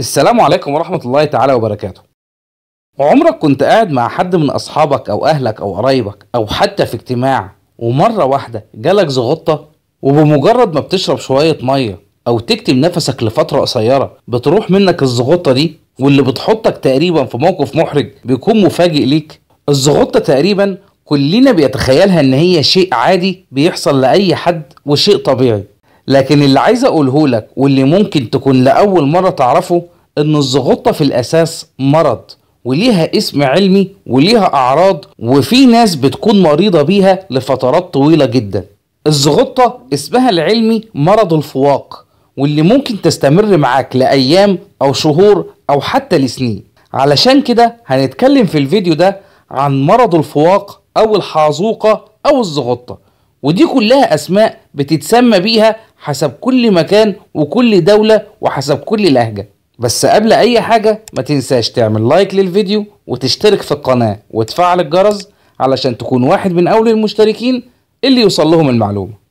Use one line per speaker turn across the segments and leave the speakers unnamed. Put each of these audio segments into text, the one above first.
السلام عليكم ورحمة الله تعالى وبركاته. عمرك كنت قاعد مع حد من أصحابك أو أهلك أو قرايبك أو حتى في اجتماع ومرة واحدة جالك زغطة وبمجرد ما بتشرب شوية مية أو تكتم نفسك لفترة قصيرة بتروح منك الزغطة دي واللي بتحطك تقريبا في موقف محرج بيكون مفاجئ ليك. الزغطة تقريبا كلنا بيتخيلها إن هي شيء عادي بيحصل لأي حد وشيء طبيعي. لكن اللي عايز أقوله لك واللي ممكن تكون لأول مرة تعرفه إن الزغطة في الأساس مرض وليها اسم علمي وليها أعراض وفي ناس بتكون مريضة بيها لفترات طويلة جدا. الزغطة اسمها العلمي مرض الفواق واللي ممكن تستمر معاك لأيام أو شهور أو حتى لسنين. علشان كده هنتكلم في الفيديو ده عن مرض الفواق أو الحاذوقة أو الزغطة ودي كلها أسماء بتتسمى بيها حسب كل مكان وكل دولة وحسب كل لهجة. بس قبل أي حاجة ما تنساش تعمل لايك للفيديو وتشترك في القناة وتفعل الجرس علشان تكون واحد من أول المشتركين اللي يوصل لهم المعلومة.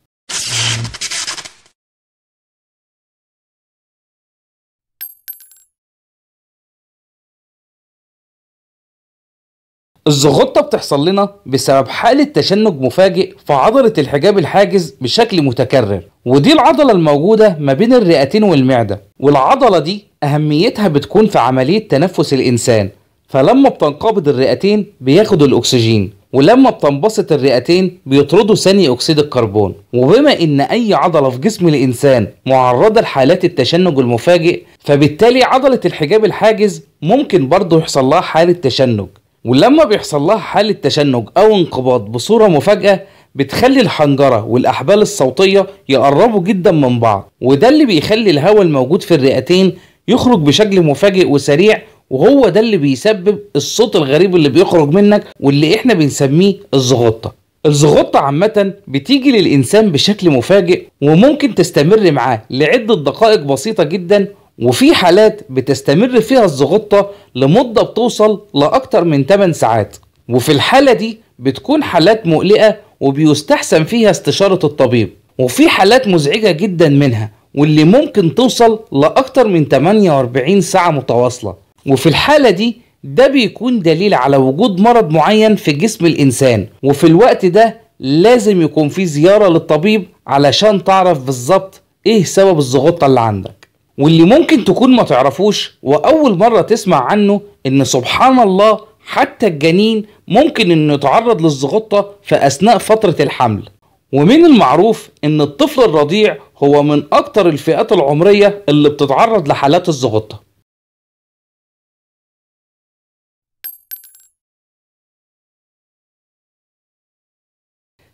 الزغطة بتحصل لنا بسبب حالة تشنج مفاجئ في عضلة الحجاب الحاجز بشكل متكرر. ودي العضلة الموجودة ما بين الرئتين والمعدة والعضلة دي أهميتها بتكون في عملية تنفس الإنسان. فلما بتنقبض الرئتين بياخدوا الأكسجين ولما بتنبسط الرئتين بيطردوا ثاني أكسيد الكربون. وبما إن أي عضلة في جسم الإنسان معرضة لحالات التشنج المفاجئ فبالتالي عضلة الحجاب الحاجز ممكن برضه يحصل لها حالة تشنج. ولما بيحصل لها حالة تشنج أو انقباض بصورة مفاجئة بتخلي الحنجرة والأحبال الصوتية يقربوا جدا من بعض وده اللي بيخلي الهواء الموجود في الرئتين يخرج بشكل مفاجئ وسريع وهو ده اللي بيسبب الصوت الغريب اللي بيخرج منك واللي إحنا بنسميه الزغطة. الزغطة عامة بتيجي للإنسان بشكل مفاجئ وممكن تستمر معاه لعدة دقائق بسيطة جدا وفي حالات بتستمر فيها الزغطة لمدة بتوصل لأكتر من 8 ساعات. وفي الحالة دي بتكون حالات مقلقة وبيستحسن فيها استشارة الطبيب. وفي حالات مزعجة جدا منها واللي ممكن توصل لأكتر من 48 ساعة متواصلة. وفي الحالة دي ده بيكون دليل على وجود مرض معين في جسم الإنسان. وفي الوقت ده لازم يكون في زيارة للطبيب علشان تعرف بالظبط إيه سبب الزغطة اللي عندك. واللي ممكن تكون ما تعرفوش وأول مرة تسمع عنه إن سبحان الله حتى الجنين ممكن إنه يتعرض للزغطة في أثناء فترة الحمل. ومن المعروف إن الطفل الرضيع هو من أكتر الفئات العمرية اللي بتتعرض لحالات الزغطة.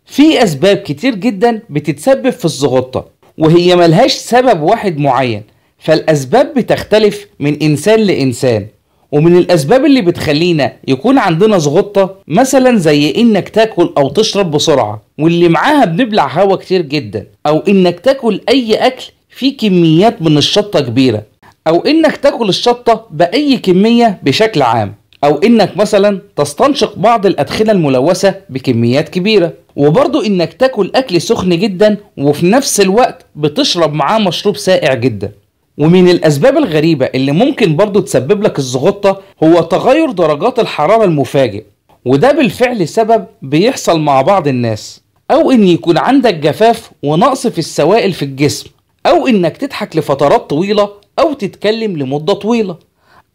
في أسباب كتير جدا بتتسبب في الزغطة وهي ملهاش سبب واحد معين. فالأسباب بتختلف من إنسان لإنسان ومن الأسباب اللي بتخلينا يكون عندنا زغطة مثلا زي إنك تاكل أو تشرب بسرعة واللي معاها بنبلع هوا كتير جدا أو إنك تاكل أي أكل فيه كميات من الشطة كبيرة أو إنك تاكل الشطة بأي كمية بشكل عام أو إنك مثلا تستنشق بعض الأدخنة الملوثة بكميات كبيرة. وبرضو إنك تاكل أكل سخن جدا وفي نفس الوقت بتشرب معاه مشروب ساقع جدا. ومن الأسباب الغريبة اللي ممكن برضو تسبب لك الزغطة هو تغير درجات الحرارة المفاجئ وده بالفعل سبب بيحصل مع بعض الناس. أو إن يكون عندك جفاف ونقص في السوائل في الجسم أو إنك تضحك لفترات طويلة أو تتكلم لمدة طويلة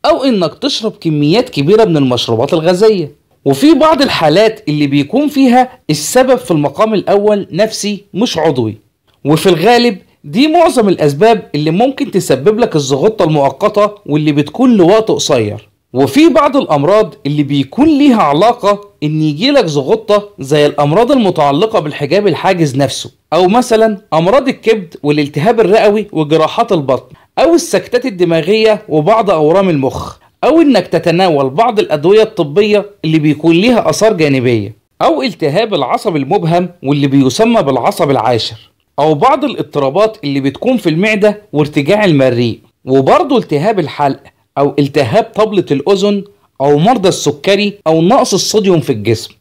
أو إنك تشرب كميات كبيرة من المشروبات الغازية. وفي بعض الحالات اللي بيكون فيها السبب في المقام الأول نفسي مش عضوي. وفي الغالب دي معظم الأسباب اللي ممكن تسبب لك الزغطة المؤقتة واللي بتكون لوقت قصير. وفي بعض الأمراض اللي بيكون ليها علاقة إن يجيلك زغطة زي الأمراض المتعلقة بالحجاب الحاجز نفسه أو مثلا أمراض الكبد والالتهاب الرئوي وجراحات البطن أو السكتات الدماغية وبعض أورام المخ أو إنك تتناول بعض الأدوية الطبية اللي بيكون ليها آثار جانبية أو التهاب العصب المبهم واللي بيسمى بالعصب العاشر. أو بعض الاضطرابات اللي بتكون في المعدة وارتجاع المريء. وبرضه التهاب الحلق أو التهاب طبلة الأذن أو مرضى السكري أو نقص الصوديوم في الجسم.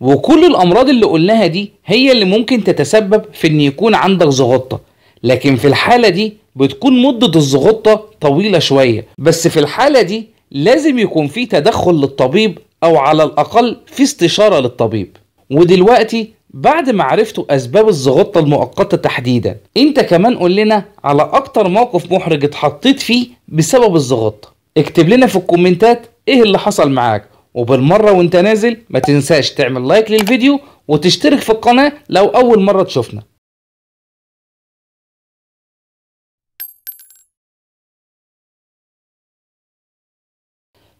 وكل الأمراض اللي قلناها دي هي اللي ممكن تتسبب في إن يكون عندك زغطة. لكن في الحالة دي بتكون مدة الزغطة طويلة شوية. بس في الحالة دي لازم يكون في تدخل للطبيب أو على الأقل في استشارة للطبيب. ودلوقتي بعد ما عرفتوا أسباب الزغطة المؤقتة تحديدا أنت كمان قول لنا على أكتر موقف محرج اتحطيت فيه بسبب الزغطة. اكتب لنا في الكومنتات إيه اللي حصل معاك. وبالمرة وأنت نازل ما تنساش تعمل لايك للفيديو وتشترك في القناة لو أول مرة تشوفنا.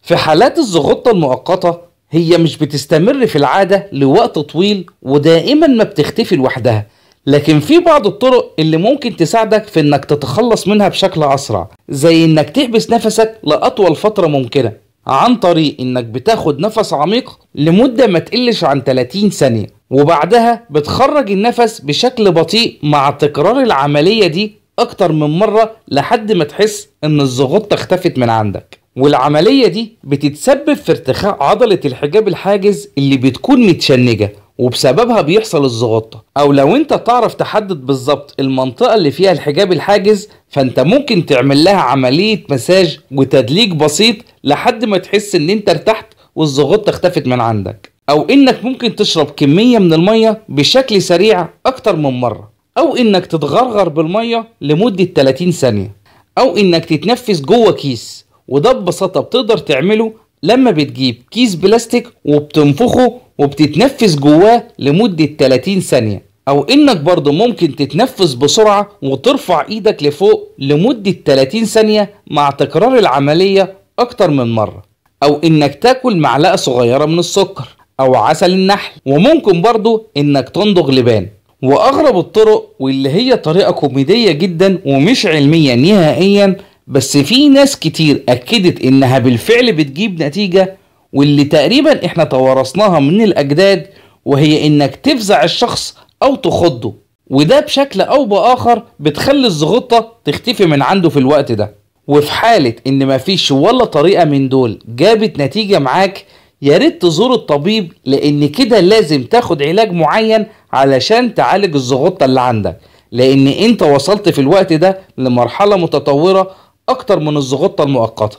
في حالات الزغطة المؤقتة هي مش بتستمر في العادة لوقت طويل ودائما ما بتختفي لوحدها. لكن في بعض الطرق اللي ممكن تساعدك في إنك تتخلص منها بشكل أسرع زي إنك تحبس نفسك لأطول فترة ممكنة عن طريق إنك بتاخد نفس عميق لمدة ما تقلش عن 30 ثانية وبعدها بتخرج النفس بشكل بطيء مع تكرار العملية دي أكتر من مرة لحد ما تحس إن الزغطة اختفت من عندك. والعملية دي بتتسبب في ارتخاء عضلة الحجاب الحاجز اللي بتكون متشنجة وبسببها بيحصل الزغطة. أو لو أنت تعرف تحدد بالظبط المنطقة اللي فيها الحجاب الحاجز فأنت ممكن تعمل لها عملية مساج وتدليك بسيط لحد ما تحس إن أنت ارتحت والزغطة اختفت من عندك. أو إنك ممكن تشرب كمية من المية بشكل سريع أكتر من مرة. أو إنك تتغرغر بالمية لمدة 30 ثانية. أو إنك تتنفس جوه كيس. وده ببساطة بتقدر تعمله لما بتجيب كيس بلاستيك وبتنفخه وبتتنفس جواه لمدة 30 ثانية. أو إنك برضه ممكن تتنفس بسرعة وترفع إيدك لفوق لمدة 30 ثانية مع تكرار العملية أكتر من مرة. أو إنك تاكل معلقة صغيرة من السكر أو عسل النحل. وممكن برضه إنك تندغ لبان. وأغرب الطرق واللي هي طريقة كوميدية جدا ومش علمية نهائيا بس في ناس كتير أكدت إنها بالفعل بتجيب نتيجة واللي تقريبا إحنا توارثناها من الأجداد وهي إنك تفزع الشخص أو تخضه. وده بشكل أو بآخر بتخلي الزغطة تختفي من عنده في الوقت ده. وفي حالة إن مفيش ولا طريقة من دول جابت نتيجة معاك يا ريت تزور الطبيب لأن كده لازم تاخد علاج معين علشان تعالج الزغطة اللي عندك. لأن أنت وصلت في الوقت ده لمرحلة متطورة أكتر من الزغطة المؤقتة.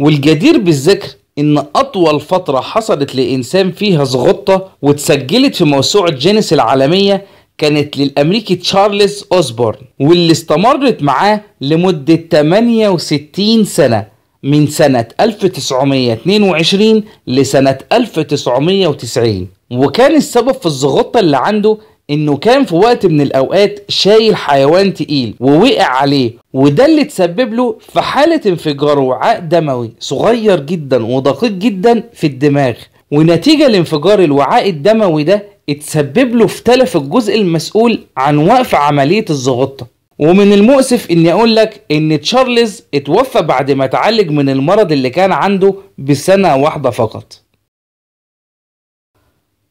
والجدير بالذكر إن أطول فترة حصلت لإنسان فيها زغطة واتسجلت في موسوعة جينيس العالمية كانت للأمريكي تشارلز أوسبورن واللي استمرت معاه لمدة 68 سنة من سنة 1922 لسنة 1990 وكان السبب في الزغطة اللي عنده إنه كان في وقت من الأوقات شايل حيوان تقيل ووقع عليه وده اللي تسبب له في حالة انفجار وعاء دموي صغير جدا ودقيق جدا في الدماغ. ونتيجة لانفجار الوعاء الدموي ده اتسبب له في تلف الجزء المسؤول عن وقف عملية الزغطة. ومن المؤسف إني أقول لك إن تشارلز اتوفى بعد ما اتعالج من المرض اللي كان عنده بسنة واحدة فقط.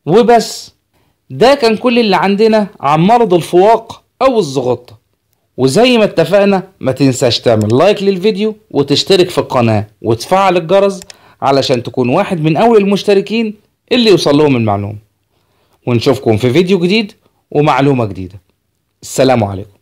وبس. ده كان كل اللي عندنا عن مرض الفواق أو الزغطة وزي ما اتفقنا ما تنساش تعمل لايك للفيديو وتشترك في القناة وتفعل الجرس علشان تكون واحد من أول المشتركين اللي يوصل لهم المعلومة. ونشوفكم في فيديو جديد ومعلومة جديدة. السلام عليكم.